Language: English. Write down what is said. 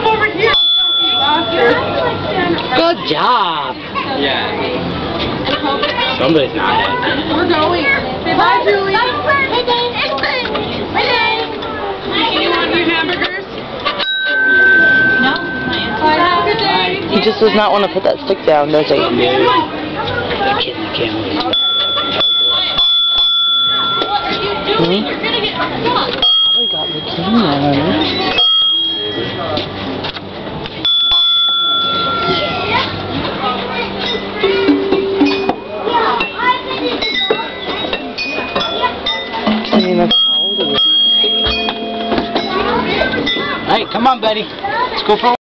move over here. Good job. Yeah. Somebody's not happy. We're going. Say bye, Julie. You want your hamburgers? No. Bye, have a good day. He just does not want to put that stick down, does he? The kid in the camera. What are you doing? Hmm? You're gonna get stuck. Probably got leukemia. Hey, come on, buddy. Let's go for a